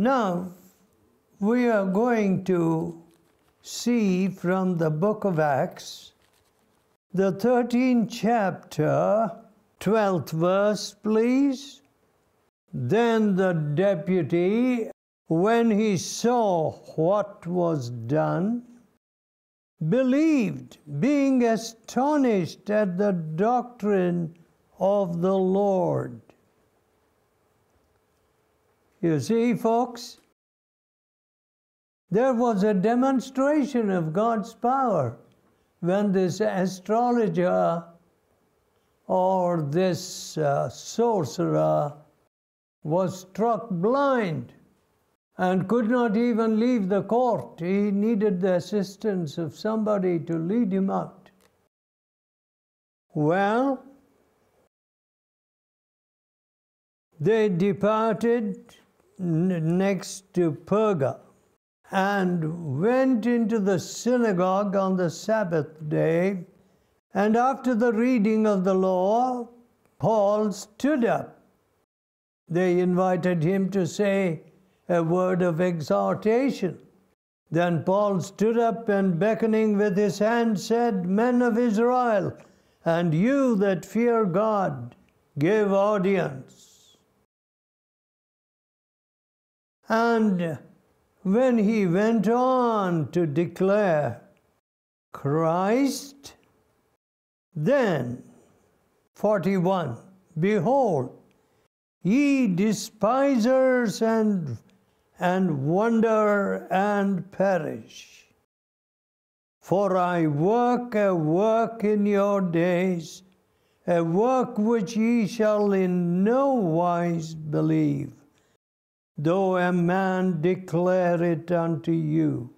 Now, we are going to see from the book of Acts, the 13th chapter, 12th verse, please. Then the deputy, when he saw what was done, believed, being astonished at the doctrine of the Lord. You see, folks, there was a demonstration of God's power when this astrologer or this uh, sorcerer was struck blind and could not even leave the court. He needed the assistance of somebody to lead him out. Well, they departed next to Perga and went into the synagogue on the Sabbath day. And after the reading of the law, Paul stood up. They invited him to say a word of exhortation. Then Paul stood up and beckoning with his hand said, Men of Israel, and you that fear God, give audience. And when he went on to declare Christ, then 41 Behold, ye despisers and and wonder and perish. For I work a work in your days, a work which ye shall in no wise believe though a man declare it unto you.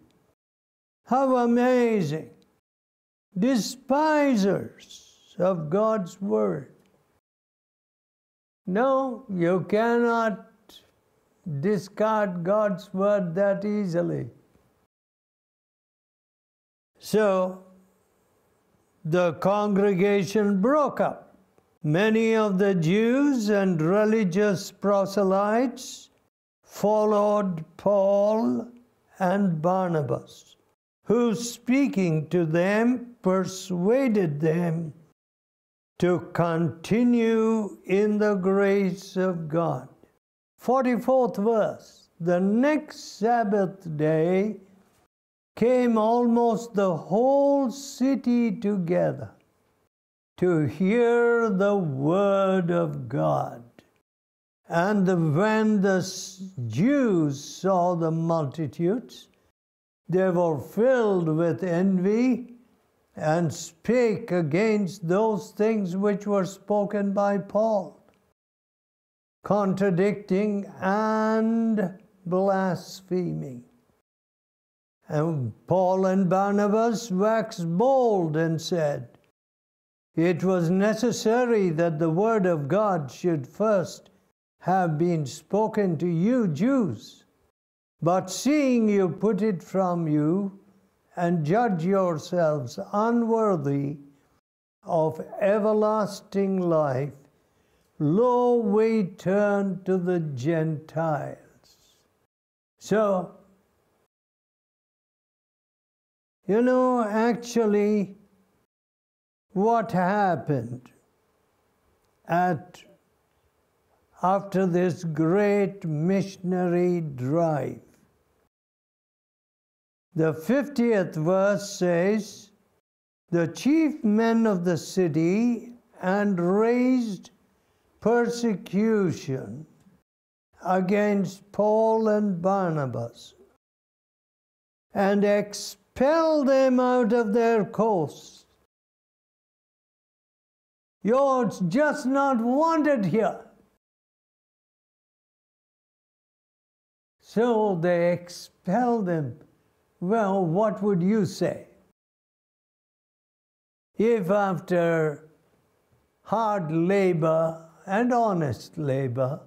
How amazing! Despisers of God's word. No, you cannot discard God's word that easily. So the congregation broke up. Many of the Jews and religious proselytes followed Paul and Barnabas, who, speaking to them, persuaded them to continue in the grace of God. 44th verse The next Sabbath day came almost the whole city together to hear the word of God. And when the Jews saw the multitudes, they were filled with envy and spake against those things which were spoken by Paul, contradicting and blaspheming. And Paul and Barnabas waxed bold and said, It was necessary that the word of God should first have been spoken to you, Jews. But seeing you put it from you and judge yourselves unworthy of everlasting life, lo, we turn to the Gentiles. So, you know, actually, what happened at after this great missionary drive. The 50th verse says, The chief men of the city and raised persecution against Paul and Barnabas and expelled them out of their coasts. You're just not wanted here. So they expelled him. Well, what would you say? If after hard labor and honest labor,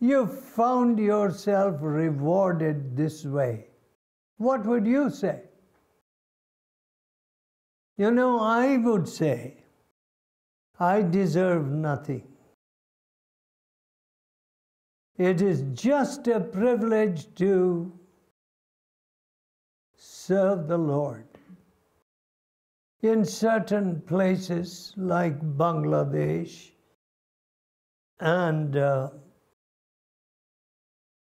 you found yourself rewarded this way, what would you say? You know, I would say, I deserve nothing. It is just a privilege to serve the Lord. In certain places like Bangladesh and uh,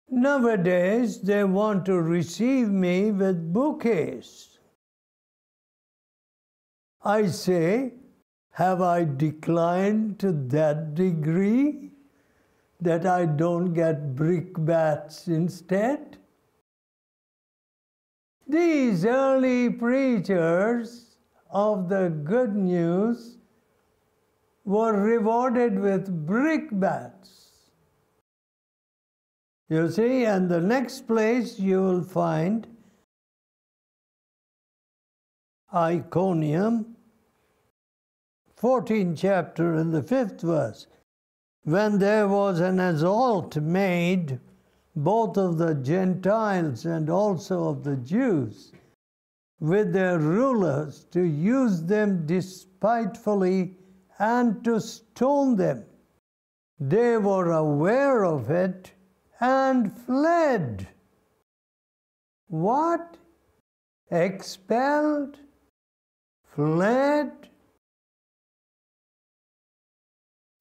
nowadays they want to receive me with bouquets. I say, have I declined to that degree? That I don't get brickbats instead? These early preachers of the good news were rewarded with brickbats. You see, and the next place you will find Iconium, 14th chapter and the 5th verse when there was an assault made both of the Gentiles and also of the Jews with their rulers to use them despitefully and to stone them. They were aware of it and fled. What? Expelled? Fled?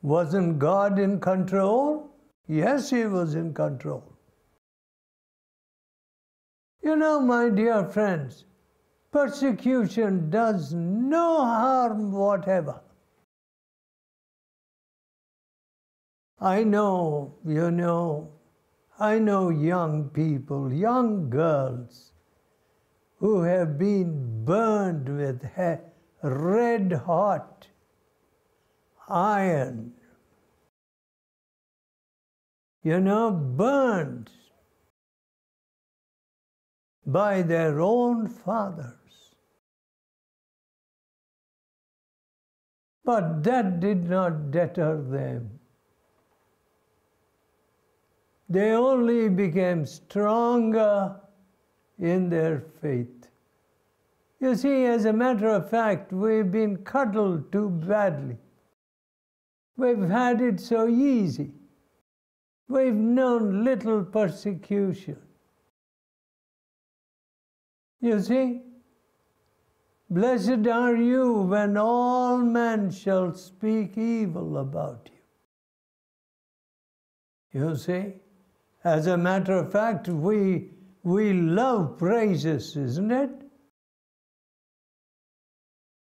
Wasn't God in control? Yes, He was in control. You know, my dear friends, persecution does no harm whatever. I know, you know, I know young people, young girls who have been burned with red hot iron, you know, burned by their own fathers. But that did not deter them. They only became stronger in their faith. You see, as a matter of fact, we've been cuddled too badly. We've had it so easy. We've known little persecution. You see? Blessed are you when all men shall speak evil about you. You see? As a matter of fact, we, we love praises, isn't it?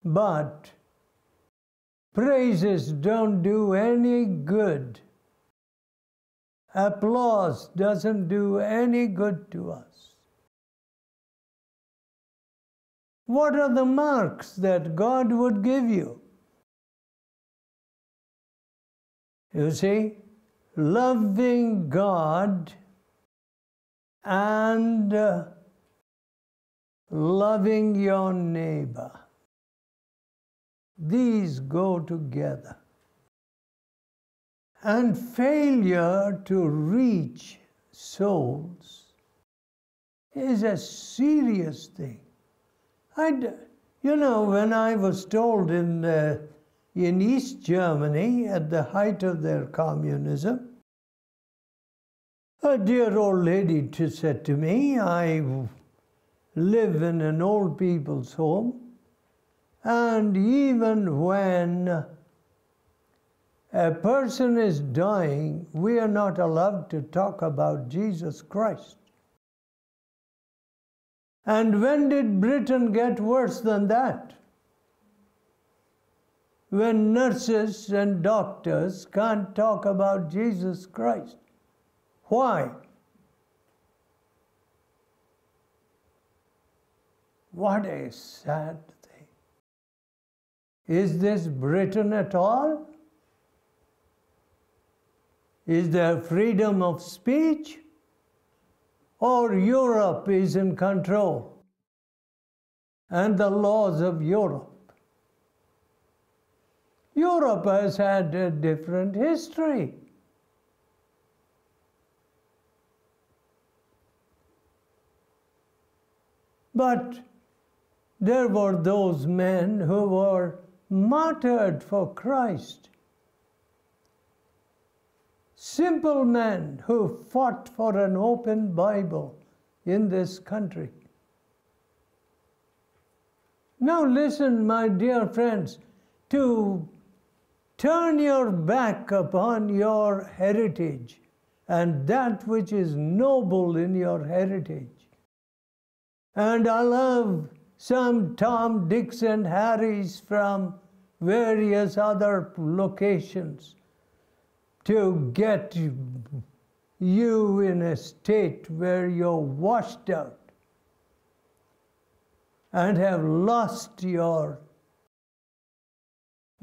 But Praises don't do any good. Applause doesn't do any good to us. What are the marks that God would give you? You see, loving God and loving your neighbor. These go together. And failure to reach souls is a serious thing. I, you know, when I was told in, uh, in East Germany at the height of their communism, a dear old lady said to me, I live in an old people's home and even when a person is dying, we are not allowed to talk about Jesus Christ. And when did Britain get worse than that? When nurses and doctors can't talk about Jesus Christ. Why? What a sad is this Britain at all? Is there freedom of speech? Or Europe is in control and the laws of Europe? Europe has had a different history. But there were those men who were martyred for Christ. simple men who fought for an open Bible in this country. Now, listen, my dear friends, to turn your back upon your heritage and that which is noble in your heritage. And I love some Tom, Dicks, and Harrys from various other locations to get you in a state where you're washed out and have lost your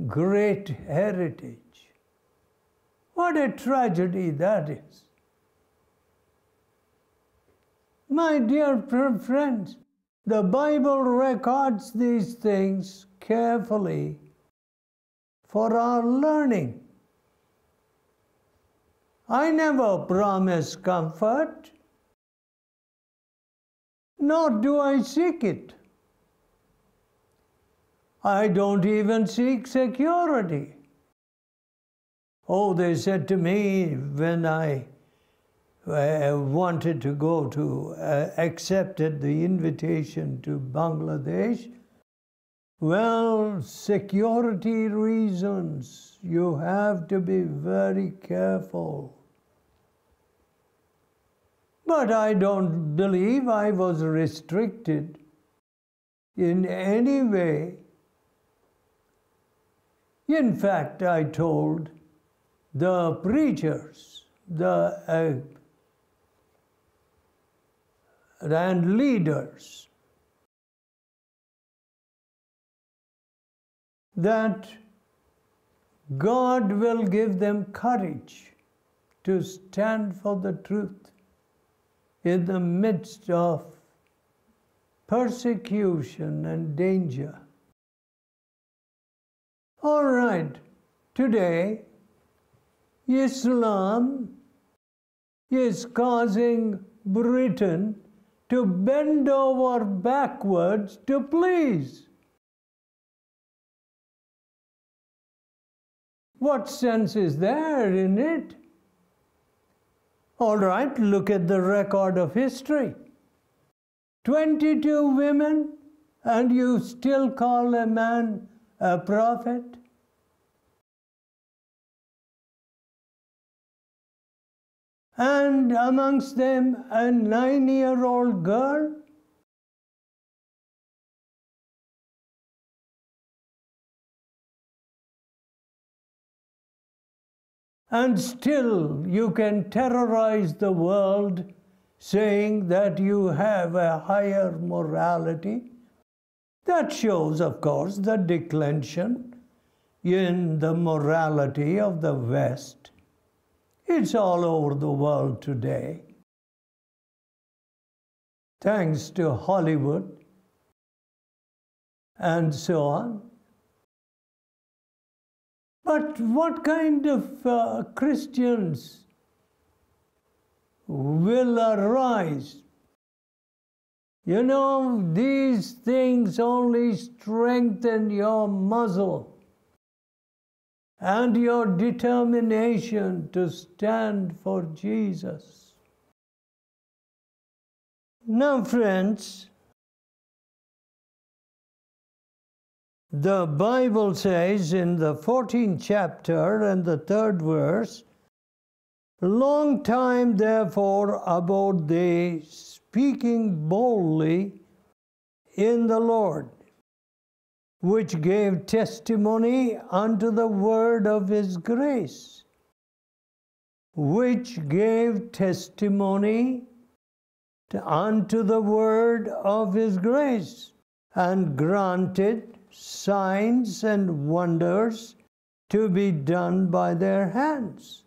great heritage. What a tragedy that is. My dear friends, the Bible records these things carefully for our learning. I never promise comfort, nor do I seek it. I don't even seek security. Oh, they said to me when I uh, wanted to go to, uh, accepted the invitation to Bangladesh, well, security reasons, you have to be very careful. But I don't believe I was restricted in any way. In fact, I told the preachers, the uh, and leaders that God will give them courage to stand for the truth in the midst of persecution and danger. All right, today Islam is causing Britain to bend over backwards to please. What sense is there in it? All right, look at the record of history. 22 women, and you still call a man a prophet? And amongst them, a nine year old girl? And still you can terrorize the world saying that you have a higher morality. That shows, of course, the declension in the morality of the West. It's all over the world today. Thanks to Hollywood and so on. But what kind of uh, Christians will arise? You know, these things only strengthen your muscle and your determination to stand for Jesus. Now, friends, The Bible says in the 14th chapter and the third verse, Long time therefore abode they speaking boldly in the Lord, which gave testimony unto the word of his grace, which gave testimony unto the word of his grace, and granted signs and wonders to be done by their hands.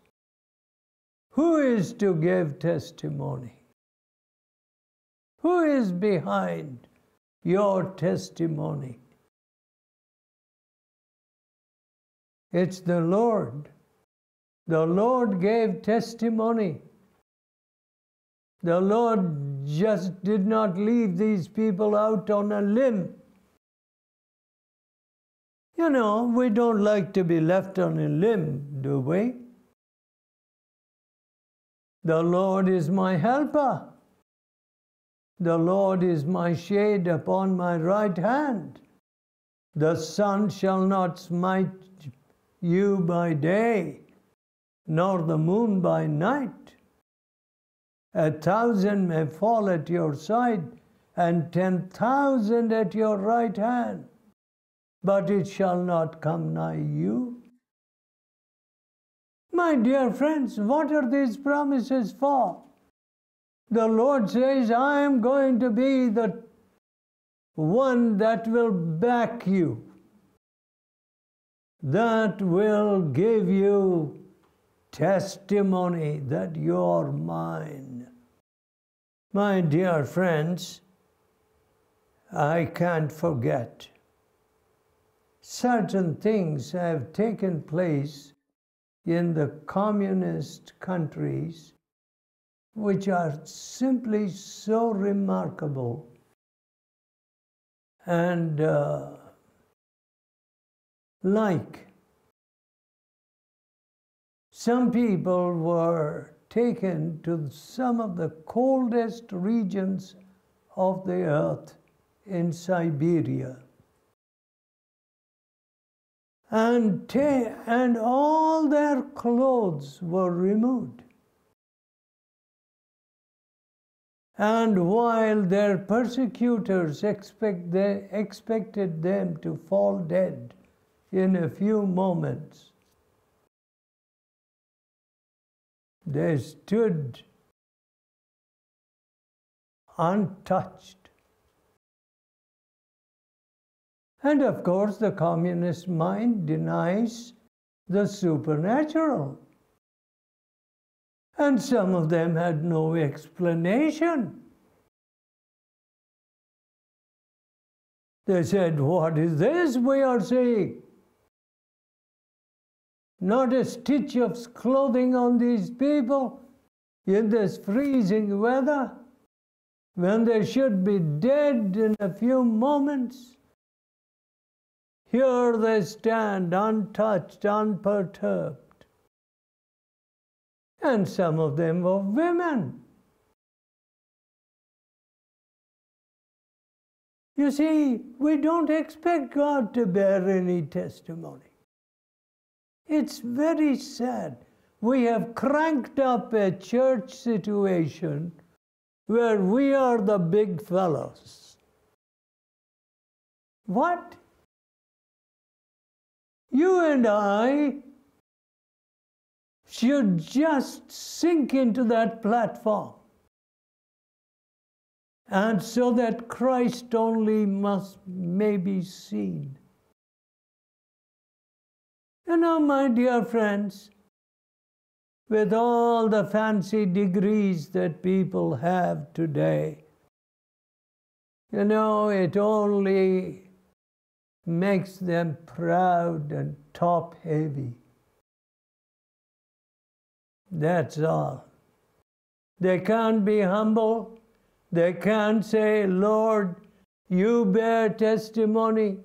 Who is to give testimony? Who is behind your testimony? It's the Lord. The Lord gave testimony. The Lord just did not leave these people out on a limb. You know, we don't like to be left on a limb, do we? The Lord is my helper. The Lord is my shade upon my right hand. The sun shall not smite you by day, nor the moon by night. A thousand may fall at your side, and ten thousand at your right hand, but it shall not come nigh you. My dear friends, what are these promises for? The Lord says, I am going to be the one that will back you, that will give you testimony that you're mine. My dear friends, I can't forget. Certain things have taken place in the communist countries which are simply so remarkable and uh, like some people were taken to some of the coldest regions of the earth in Siberia. And, and all their clothes were removed. And while their persecutors expect they expected them to fall dead in a few moments, they stood untouched. And of course, the communist mind denies the supernatural. And some of them had no explanation. They said, What is this we are seeing? Not a stitch of clothing on these people in this freezing weather when they should be dead in a few moments. Here they stand untouched, unperturbed and some of them were women. You see, we don't expect God to bear any testimony. It's very sad. We have cranked up a church situation where we are the big fellows. What? You and I should just sink into that platform. And so that Christ only must may be seen. You know, my dear friends, with all the fancy degrees that people have today, you know, it only makes them proud and top heavy. That's all. They can't be humble. They can't say, Lord, you bear testimony.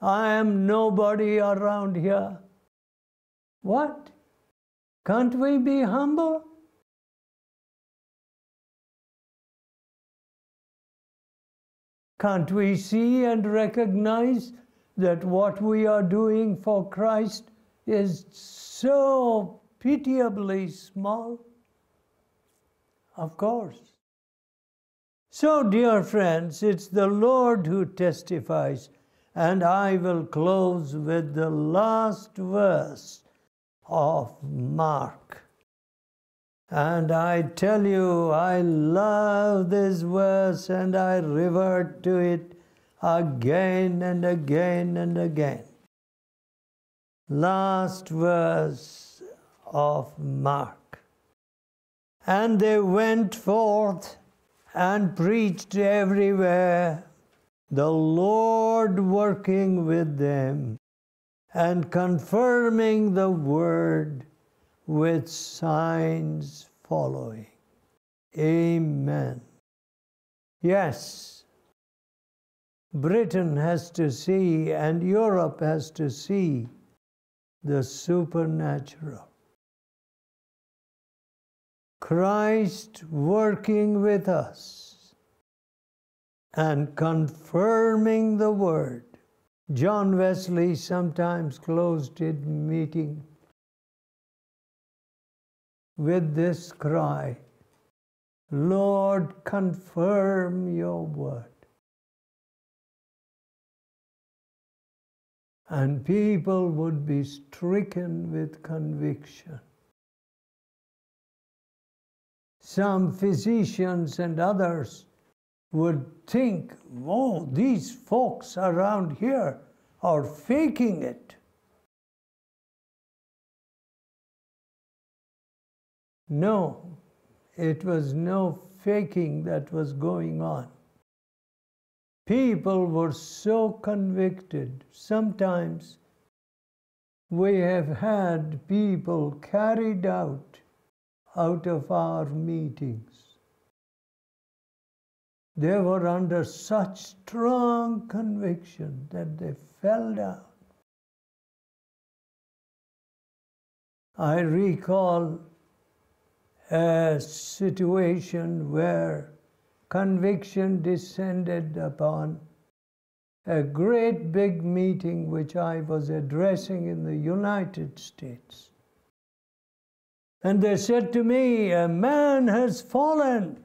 I am nobody around here. What? Can't we be humble? Can't we see and recognize that what we are doing for Christ is so pitiably small? Of course. So, dear friends, it's the Lord who testifies, and I will close with the last verse of Mark. And I tell you, I love this verse and I revert to it again and again and again. Last verse of Mark. And they went forth and preached everywhere, the Lord working with them and confirming the word with signs following. Amen. Yes, Britain has to see and Europe has to see the supernatural. Christ working with us and confirming the word. John Wesley sometimes closed his meeting with this cry Lord, confirm your word. And people would be stricken with conviction. Some physicians and others would think, oh, these folks around here are faking it. No, it was no faking that was going on. People were so convicted. Sometimes we have had people carried out out of our meetings. They were under such strong conviction that they fell down. I recall a situation where conviction descended upon a great big meeting which I was addressing in the United States. And they said to me, A man has fallen.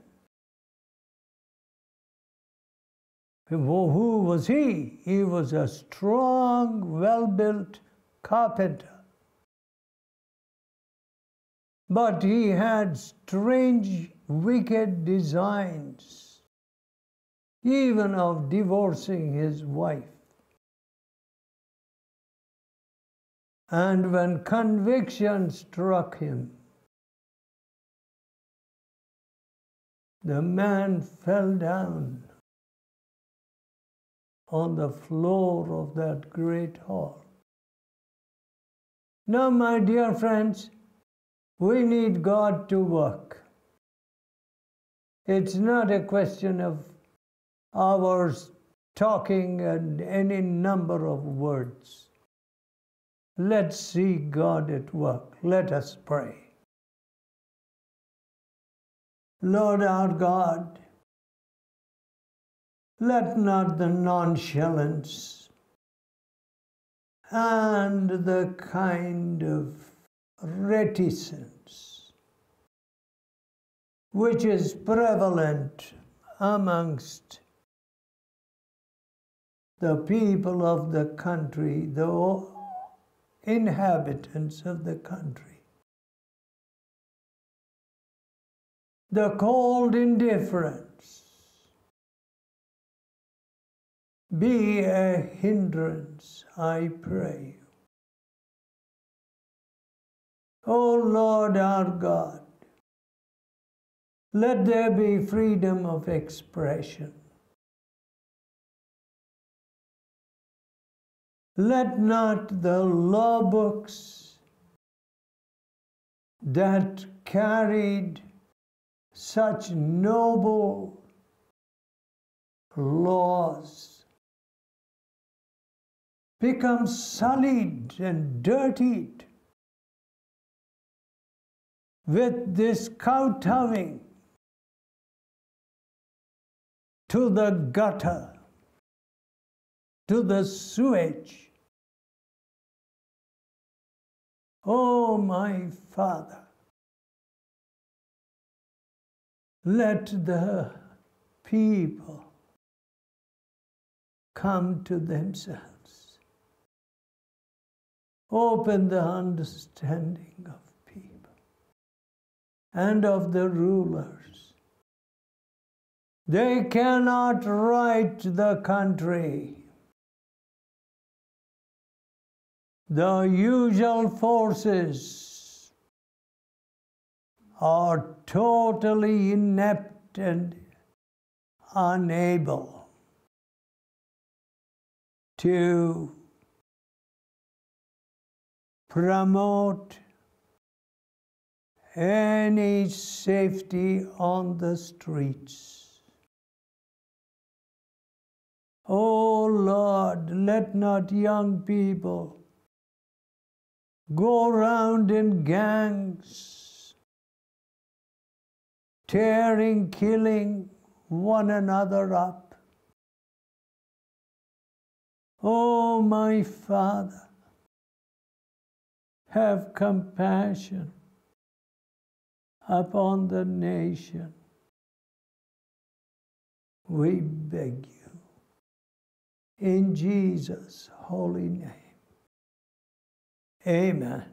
Who was he? He was a strong, well built carpenter. But he had strange, wicked designs, even of divorcing his wife. And when conviction struck him, the man fell down on the floor of that great hall. Now, my dear friends, we need God to work. It's not a question of hours talking and any number of words. Let's see God at work. Let us pray. Lord our God, let not the nonchalance and the kind of reticence which is prevalent amongst the people of the country, the inhabitants of the country. The cold indifference be a hindrance, I pray. O Lord our God, let there be freedom of expression. Let not the law books that carried such noble laws become sullied and dirtied with this kowtowing to the gutter, to the sewage. Oh, my Father, let the people come to themselves. Open the understanding of people and of the rulers they cannot right the country. The usual forces are totally inept and unable to promote any safety on the streets. Oh Lord, let not young people go round in gangs tearing, killing one another up. Oh, my Father, have compassion upon the nation. We beg you. In Jesus' holy name. Amen.